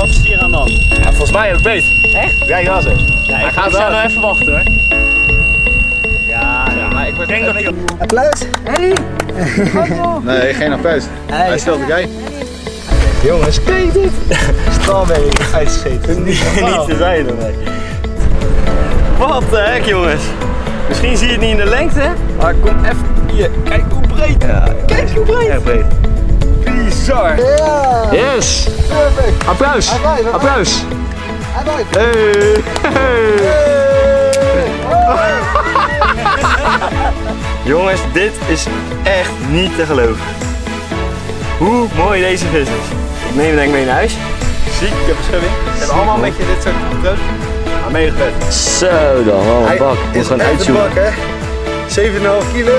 wat is hier aan de hand? Ja, volgens mij heb ik beet. Echt? Ja, was het. Ja, Hij ik, zou wel. nog even wachten hoor. Ja, ja. maar ik word denk dat ik... Applaus. Hey. Nee, geen applaus. Hey. Hij stelt jij. Jongens, kijk dit. Strawberry uitgezeten. niet te zijn nee. Wat de heck jongens. Misschien zie je het niet in de lengte, maar kom even hier. Kijk hoe breed. Kijk hoe breed. Echt breed. Bizar. Applaus. Applaus. Hey. Jongens, dit is echt niet te geloven. Hoe mooi deze vis is. Ik neem hem denk ik mee naar huis. Ziek, ik heb een schubbing. Ze hebben allemaal een beetje dit soort patroon. Maar meegevet. Zo dan, wat een bak. Moet is gewoon echt een uitzoeken. bak, hè. 7,5 kilo.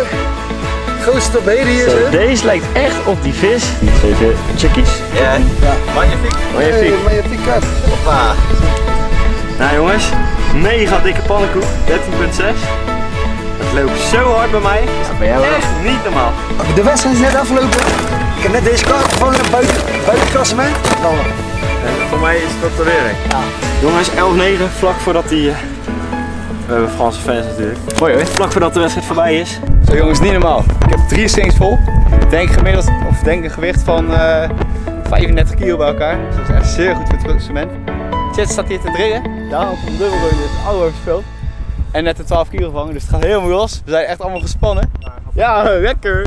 Grootste op heden hier, Zo, deze lijkt echt op die vis. Even chickies. Ja. Magnifiek. Magnifiek. Hey. Hoppa. Nou jongens, mega dikke pannenkoek, 13.6. Het loopt zo hard bij mij. Ja, bij jou Echt niet normaal. De wedstrijd is net afgelopen. Ik heb net deze kar gevangen op buiten, buitenklassement. Dan. En voor mij is dat de weer. Jongens, 11-9, vlak voordat die... eh, we hebben Franse fans natuurlijk. Mooi hoor. Vlak voordat de wedstrijd voorbij is. Zo jongens, niet normaal. Ik heb drie strings vol. Ik denk gemiddeld, of denk een gewicht van eh 35 kilo bij elkaar. Dus dat is echt zeer goed voor het cement. Chat staat hier te drillen. Ja, op een dubbel dus oude verspild. En net de 12 kilo gevangen, dus het gaat helemaal los. We zijn echt allemaal gespannen. Ja, lekker.